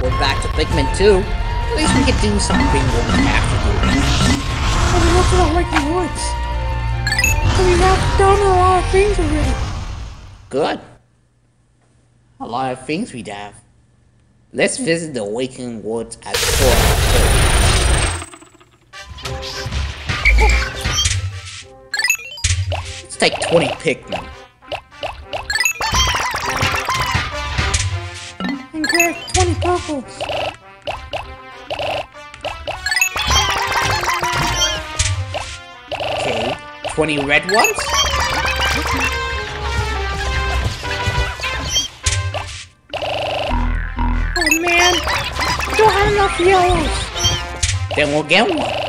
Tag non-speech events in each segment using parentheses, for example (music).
We're back to Pikmin 2. At least we can do something what we have to do. But we also don't like the woods. So we have done a lot of things already. Good. A lot of things we'd have. Let's visit the Awakening Woods at 4 Let's take 20 Pikmin. And 20 purples. Okay. 20 red ones? Oh man, don't have enough yellows. Then we'll get one.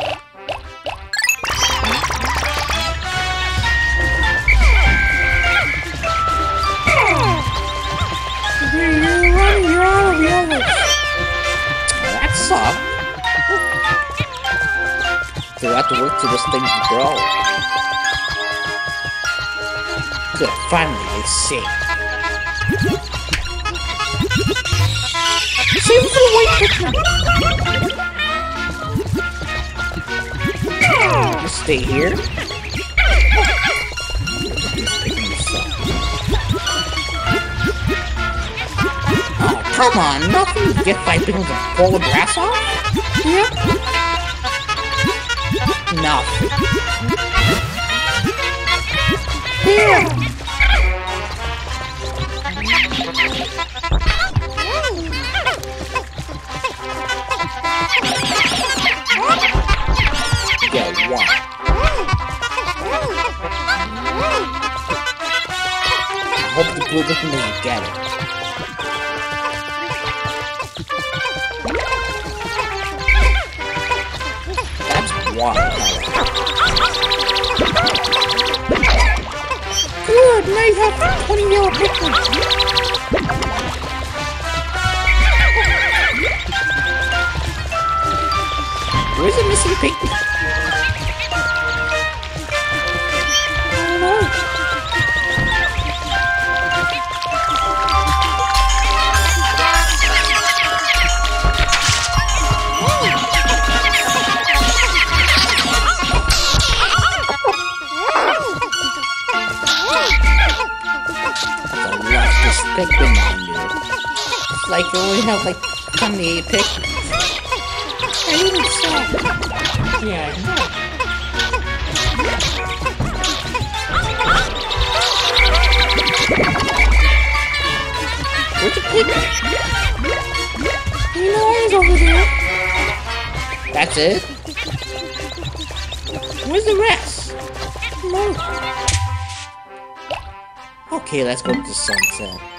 So have to wait till this thing grow. Good, finally they sing. Save the white. Just stay here. Oh, come on, nothing to get by pull the grass off? Yep. Here. Get one. I hope the blue Pikmin doesn't get it. That's. Good, you have 20 yellow Pikmin. Where's the missing Pikmin? On. It's like you only have like 28 Pikmin. I even saw. Yeah, I know. The? You over there. That's it? Where's the rest? No. Okay, let's go to the sunset.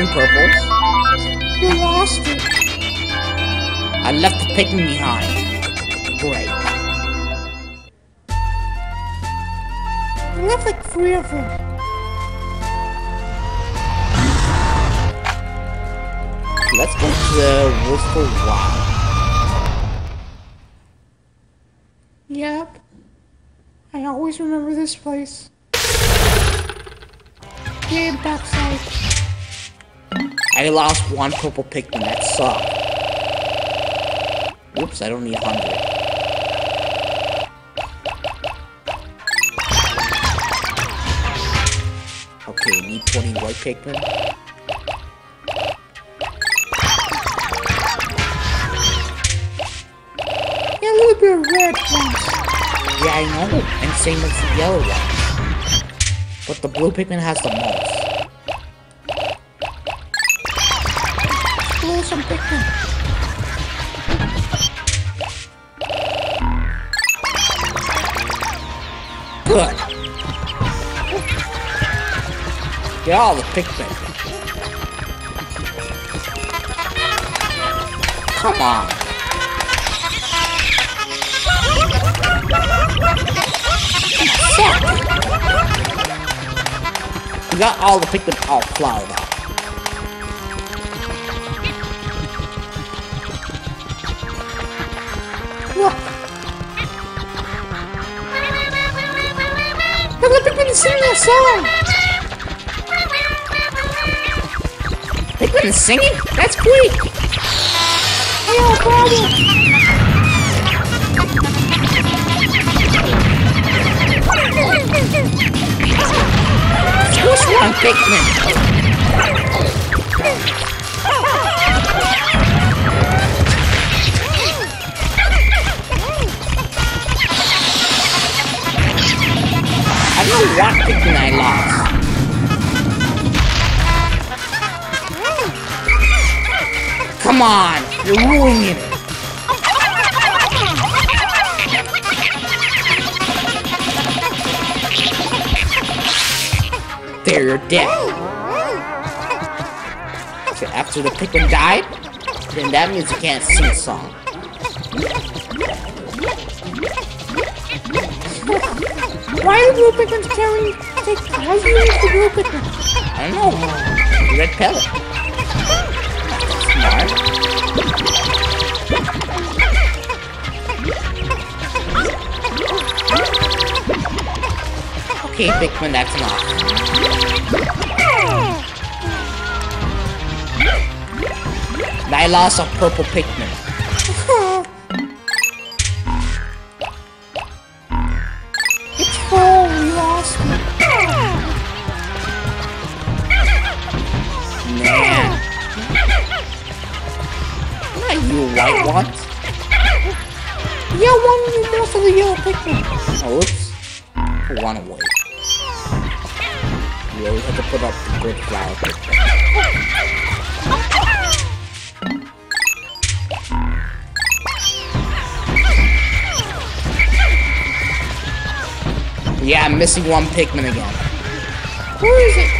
Why I purples? You lost it. I left the Pikmin behind. Great. You left like three of them. Let's go to the Wistful Wild. Yep. I always remember this place. Lost one purple Pikmin, that sucked. Whoops, I don't need a hundred. Okay, need 20 white Pikmin. Yeah, a little bit of red ones. Yeah, I know, and same as the yellow ones. But the blue Pikmin has the most. We all of the picture. Come on. We got all the pictures all plowed up. Look! Look at the picture singing that song! That's great! Hey, no problem. Who's one Pikmin? Come on, you're ruining it. There, you're dead. So after the Pikmin died, then that means you can't sing a song. Why are blue Pikmins carrying? Take, why do you use the blue Pikmin? I don't know. Red pellet. Okay, Pikmin, that's enough. I lost a purple Pikmin. It's full. We lost. Man. Not you, white one. Yeah, one most of the yellow Pikmin. Oh, oops. Put always have to put up the good flower Pikmin. Yeah, I'm missing one Pikmin again. Where is it?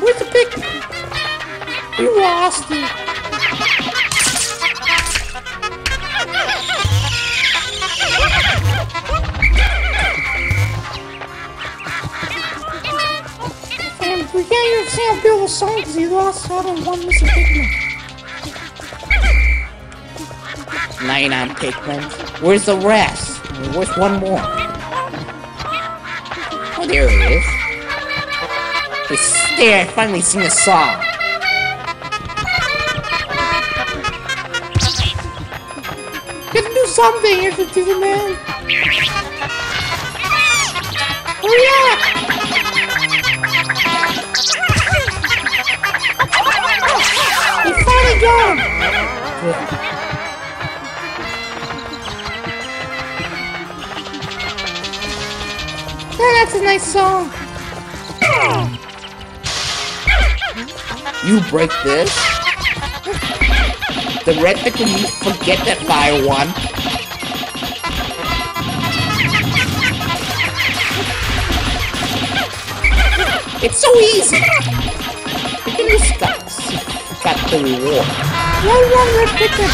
Where's the Pikmin? We lost it. Sing a Bill song because he lost out on one missing Pikmin. 99 Pikmin. Where's the rest? Where's one more? Oh, there he is. There, I finally sing a song. Gotta do something the man. Oh, Hurry up! Finally got him! Yeah, that's a nice song. You break this? The red Pikmin, you forget that fire one. It's so easy! You can just got, got the reward. One one red Pikmin.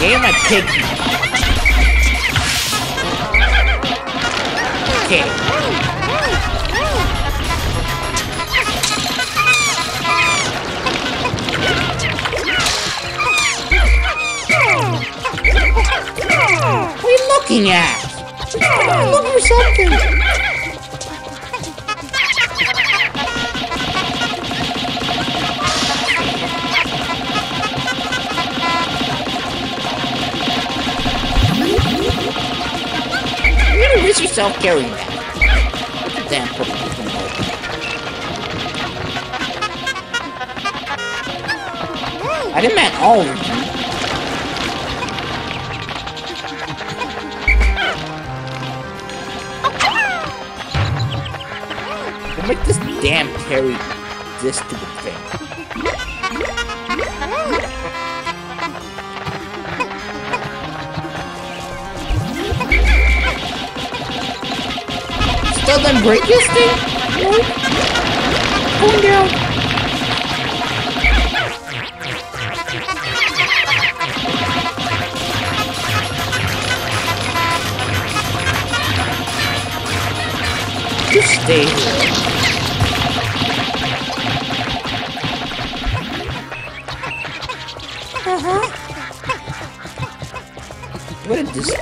Name my Pikmin. Okay. What are you looking at? Something. You yourself carrying that. Damn I didn't mean all of them. Carry this stupid thing. Still didn't break this thing? Going down. Just stay here.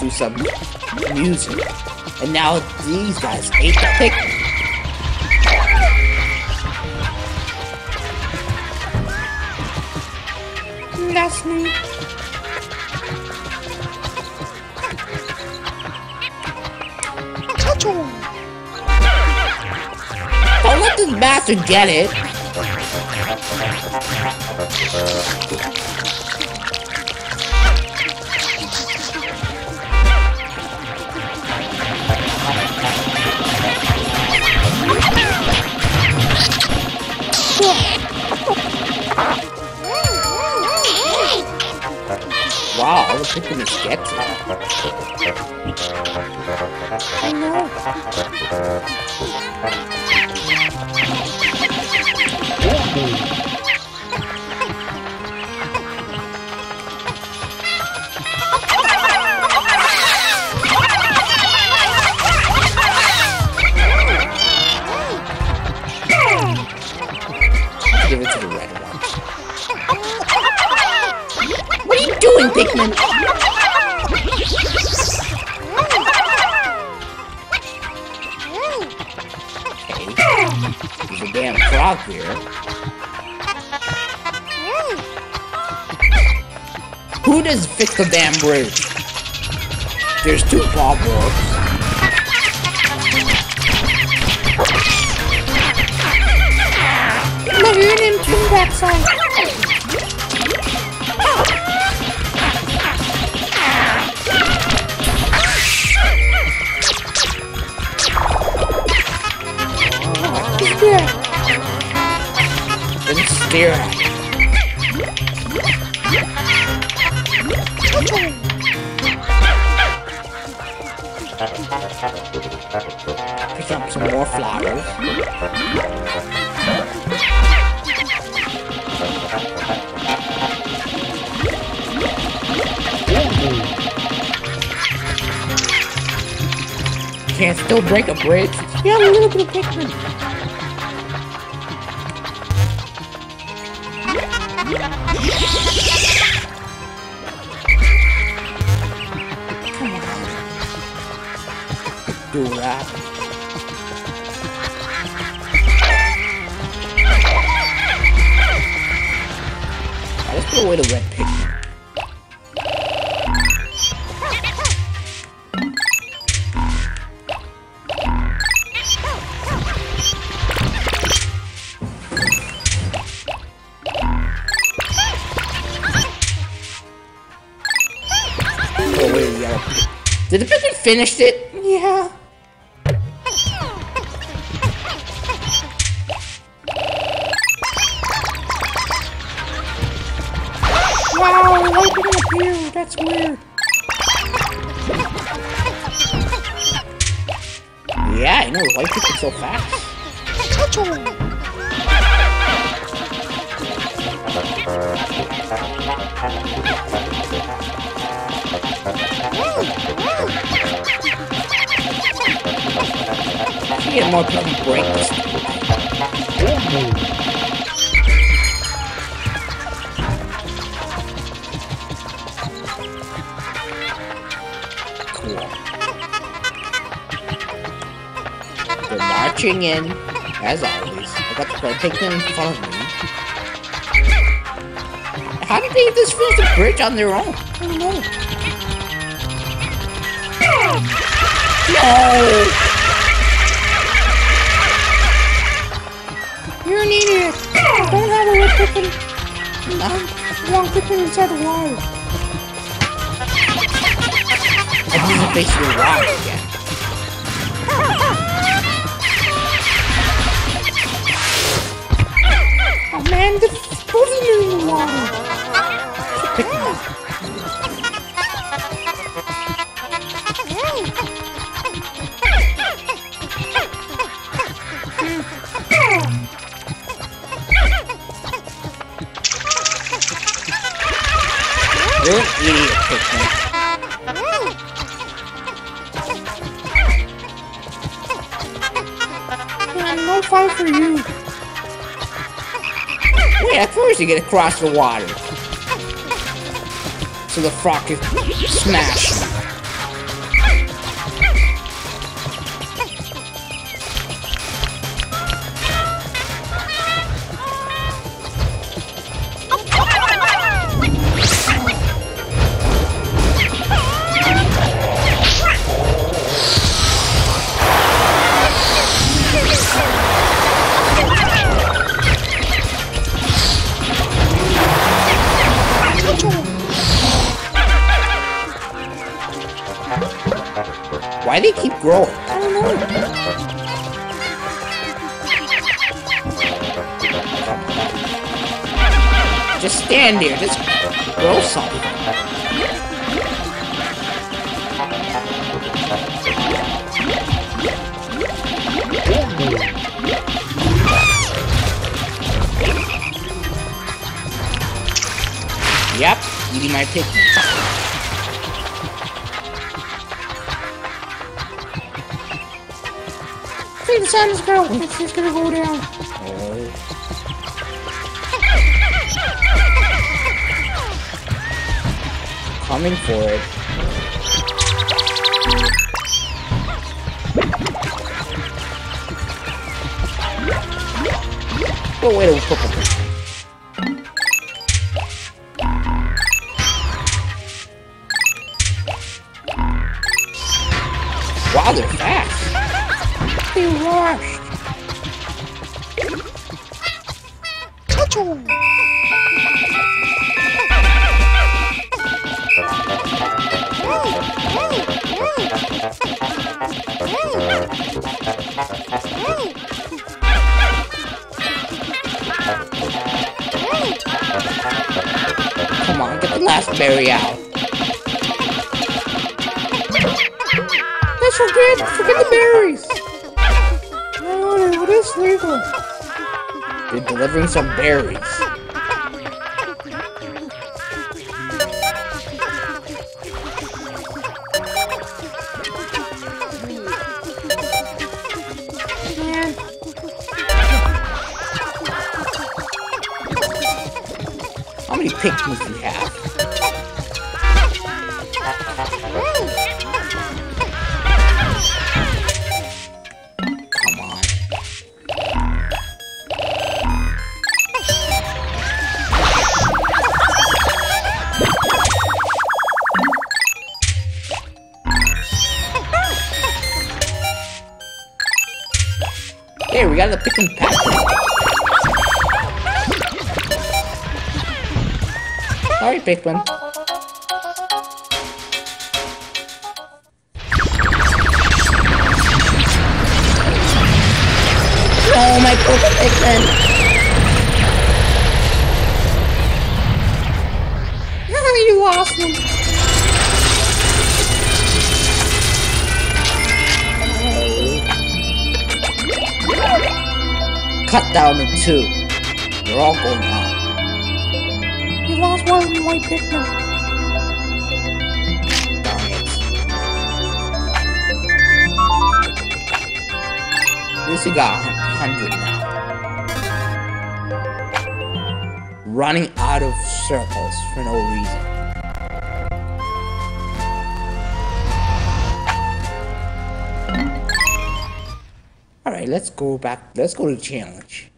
Do some music? And now these guys ate the picnic. That's. Cha-cha. Don't let this bastard get it. I know. Give it to the red one. What are you doing, Pikmin? Fix the damn bridge? There's two problems. Look, you're in King backside. Break a bridge. You have a little bit of Pikmin. Do Did the Pikmin finish it? Yeah. I got the Pikmin in front of me. How did they just finish the bridge on their own? I don't know. No! You're an idiot. Don't have a red Pikmin. Wrong Pikmin inside the wire. I need to face your wall again. Oh man, the you in the water. Pikmin. fight for you. First you get across the water. So the frog can smash. Why do they keep growing? I don't know. Just stand there. Just grow something. Yep, eating my picnic. See, the sun is going. It's just gonna go down. Coming for it. Oh, wait a Come on, get the last berry out. Let's forget, forget the berries. No, what is legal? They're delivering some berries. Sorry, Pikmin. Oh, my poor Pikmin. (laughs) you lost them. Cut down to two. You're all going on. One. At least we got a hundred now. Running out of circles for no reason. Alright, let's go back. Let's go to the challenge.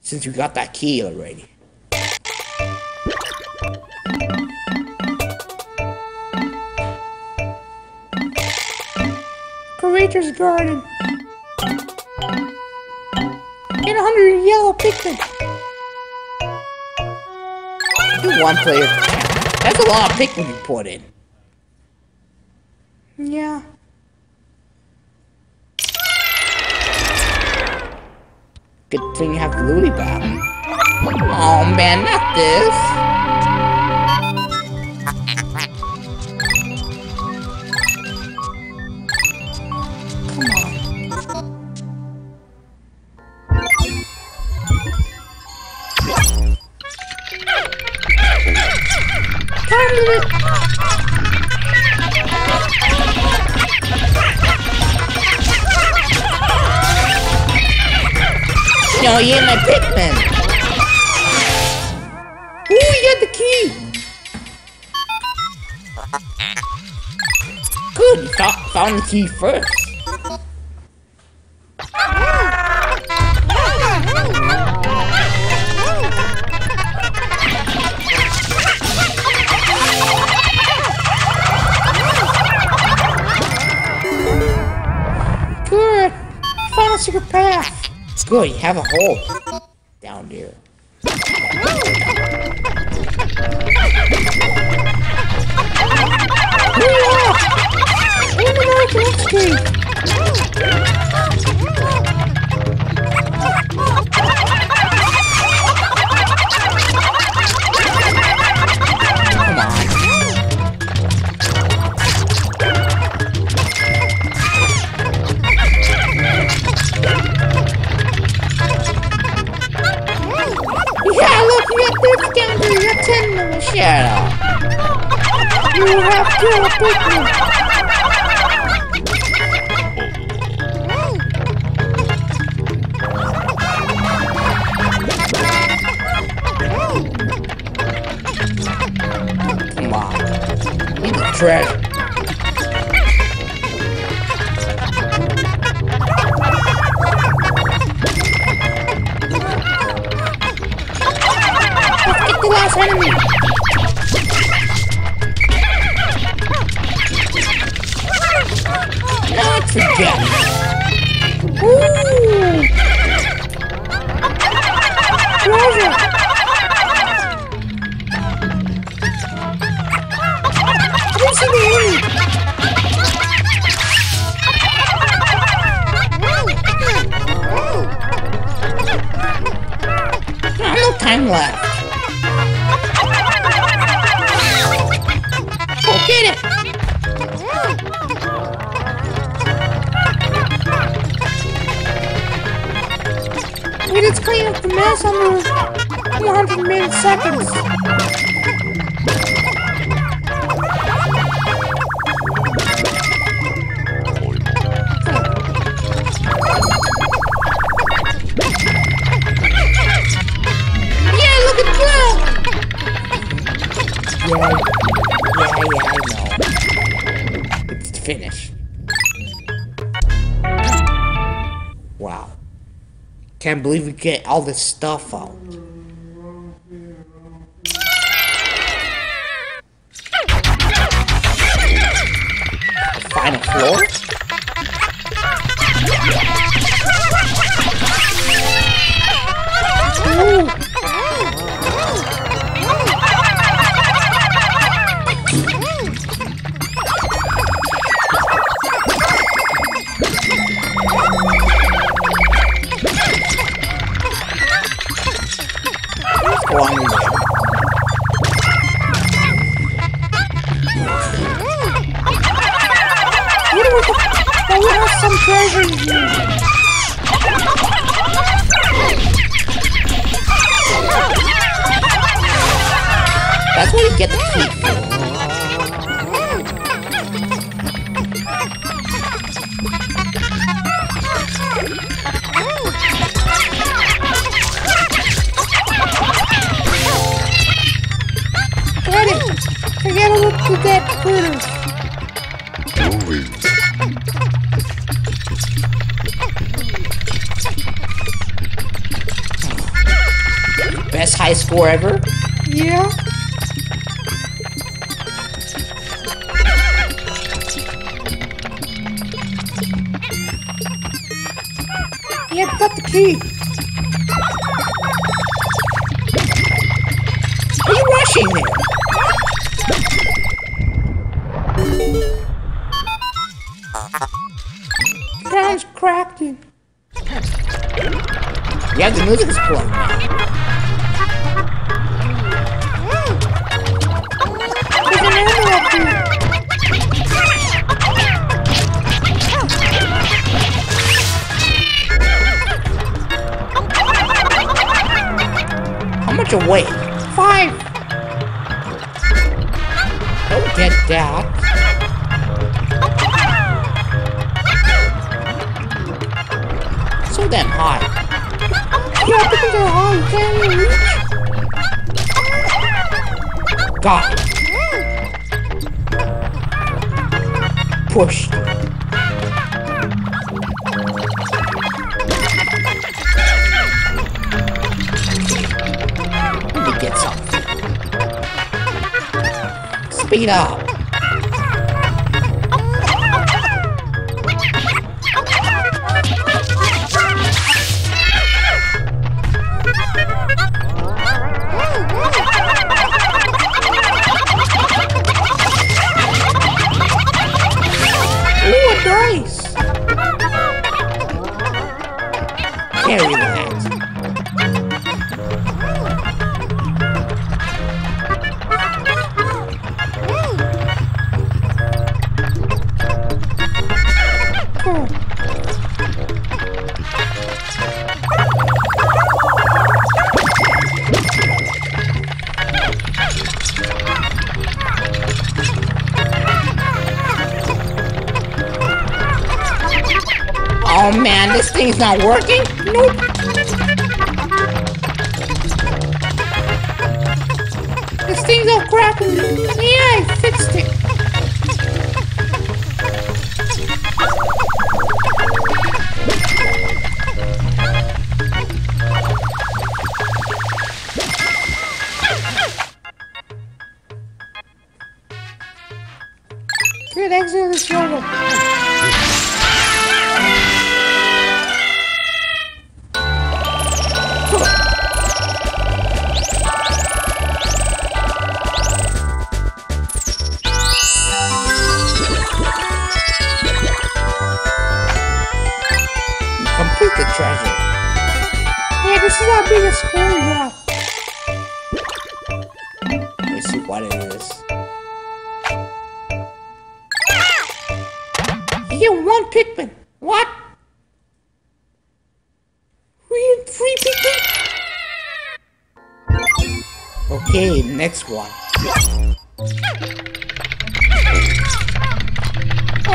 Since we got that key already. Courageous Garden. Get a hundred yellow Pikmin. Do one player. That's a lot of Pikmin you put in. Yeah. Good thing you have the Bob. Oh man, not this. No, you my Pikmin. Ooh, you got the key. Good, found the key first. Good, you have a hole get it. We just clean up the mess. Under 100 minute finished. Wow. Can't believe we get all this stuff out. Here. That's where you get the key for. Get it. I gotta look to that critters. Best high score ever? Yeah. Yeah, got the key. Are you rushing there? Ground's cracking. Yeah, the music's playing How much away? Five. get that. So damn high. Yeah, pickles are high. You can't reach. Got it. Speed up. Oh man, this thing's not working? Nope. this thing's all crappy. Yeah, I fixed it. Good, exit this level.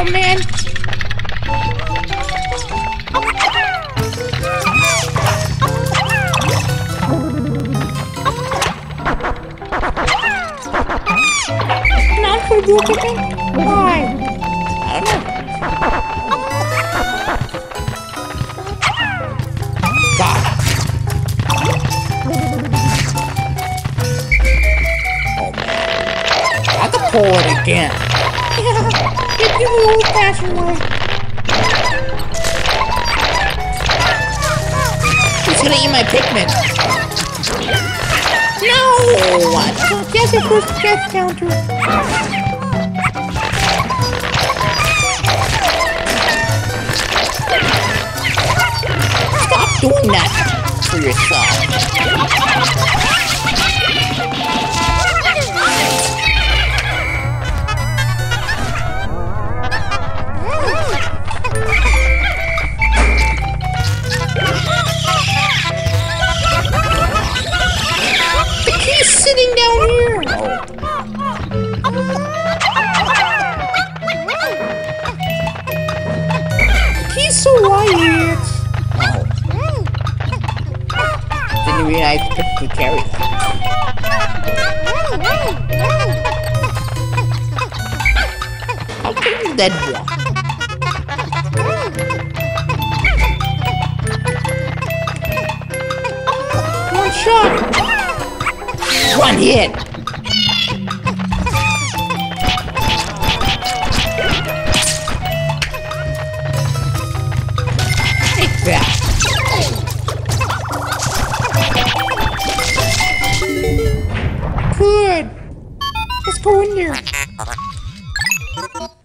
Oh man. Not for Pikmin? Why? Oh man. To pull it again. You old fashioned way. He's gonna eat my Pikmin. No! What? That's a first death counter. Stop doing that for yourself. I'll take the dead one. One shot. One hit.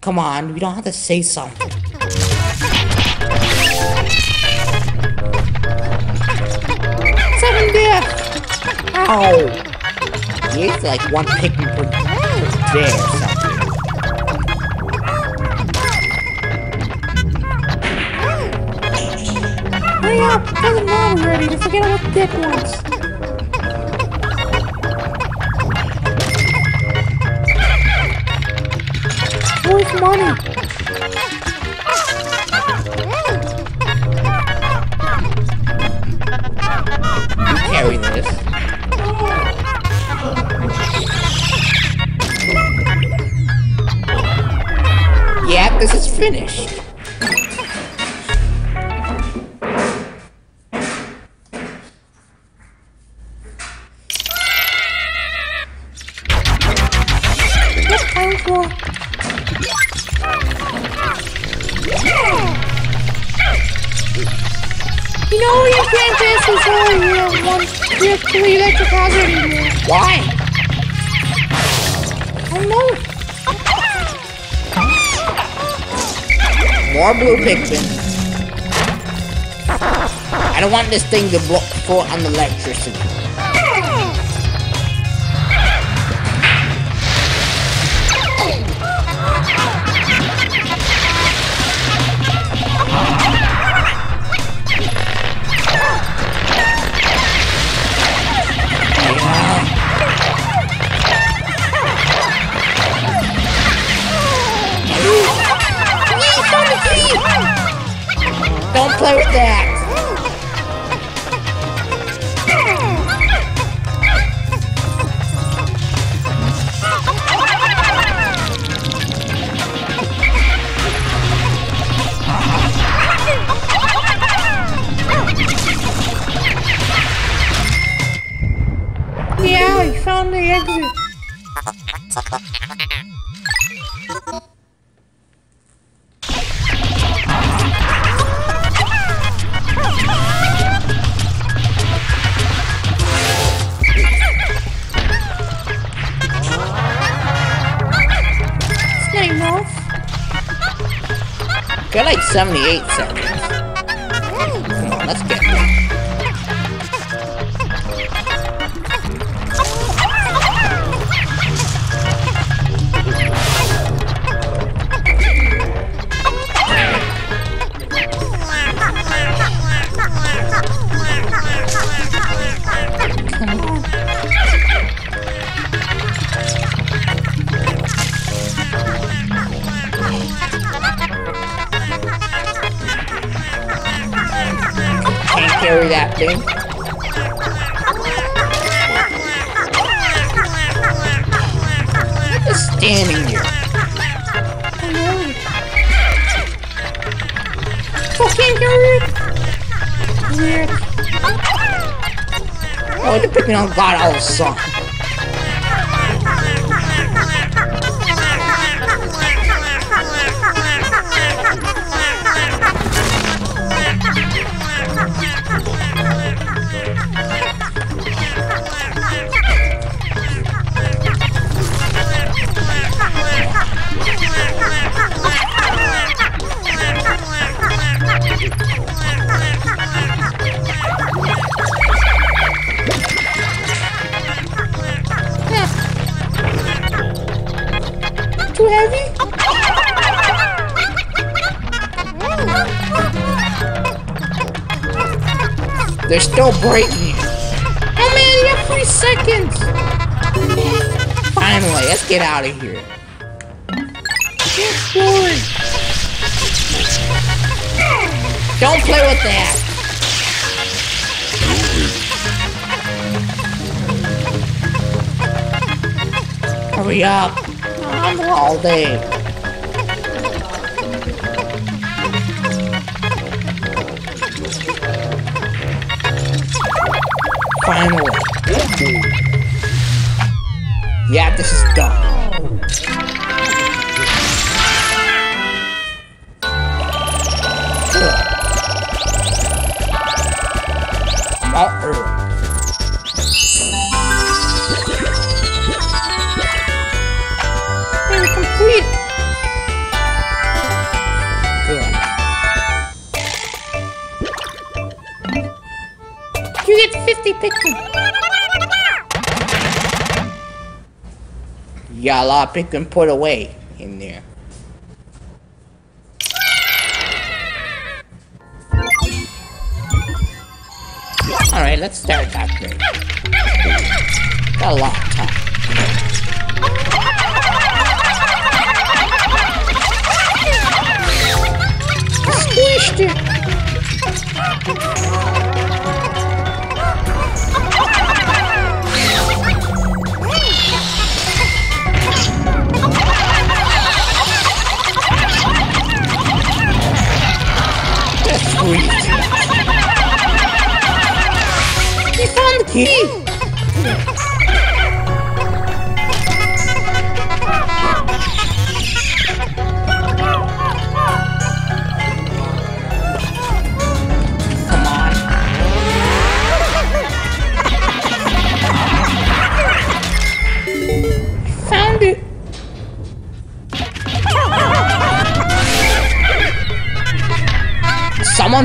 Come on, we don't have to say something. Seven death. Ow! He's like one Pikmin per day or something. Hurry up. Doesn't matter already. To forget about dead ones. This is finished. More blue. I don't want this thing to block on the electricity. With that. Yeah, I found the exit. 78 seconds. Fucking it. Weird. Oh, the Pikmin on God all song. They're still breaking it. Oh man, you have three seconds. Finally, let's get out of here. Get. Don't play with that. Hurry up. I'm all day. Finally. Yeah, this is done. Got a lot of Pikmin put away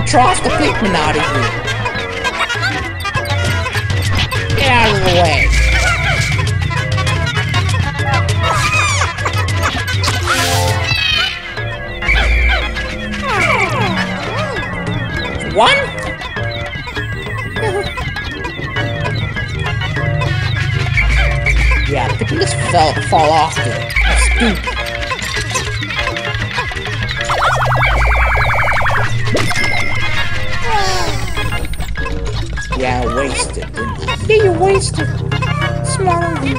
tries to pick me out of here. Get out of the way. One? yeah, look at just fell fall off dude. Stupid. wasted, Yeah, you wasted. Smarty.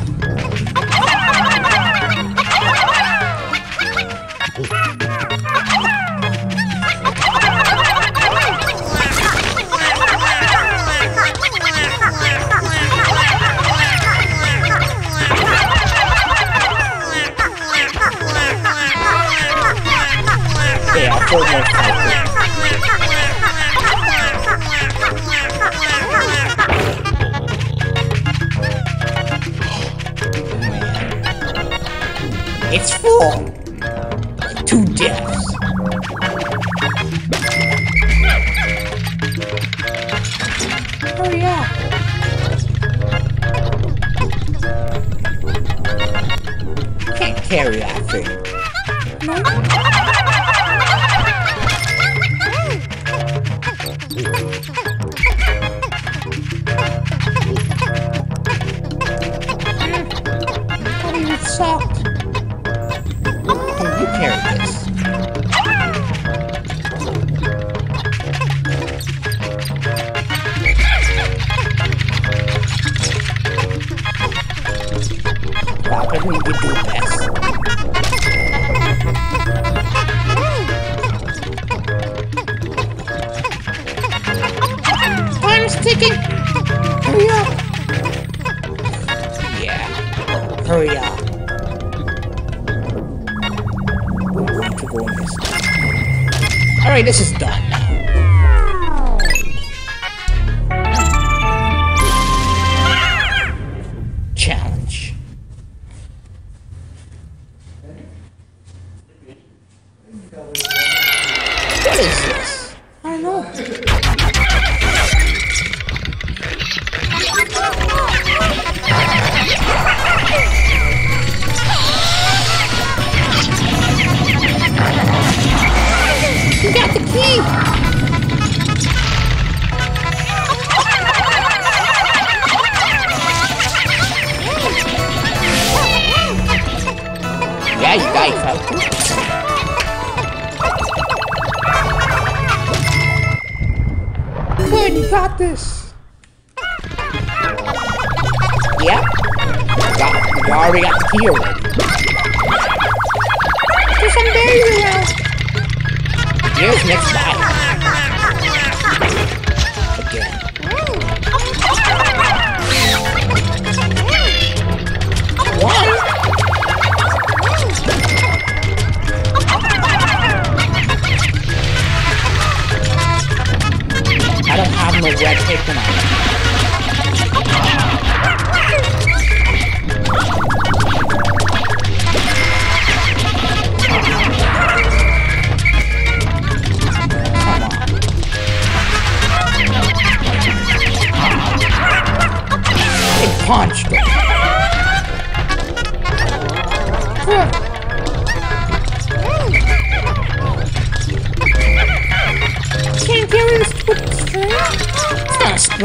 Yeah, four more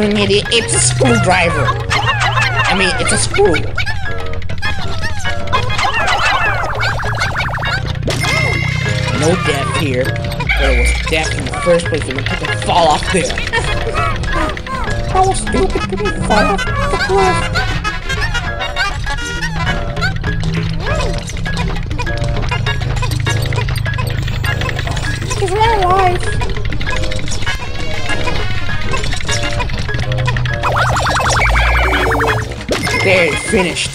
an idiot. It's a screwdriver. I mean, it's a screw. No death here, but it was death in the first place, and it a fall off there. that was stupid. Could you fall off the cliff? Is my? Finished.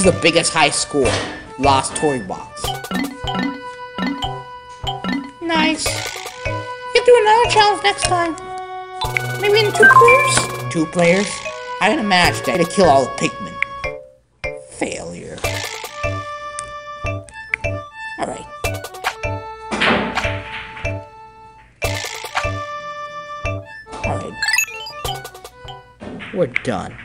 Is the biggest high score. Lost toy box. Nice. You can do another challenge next time. Maybe in two players? Two players? I can imagine that to kill all the Pikmin. Failure. Alright. Alright. We're done.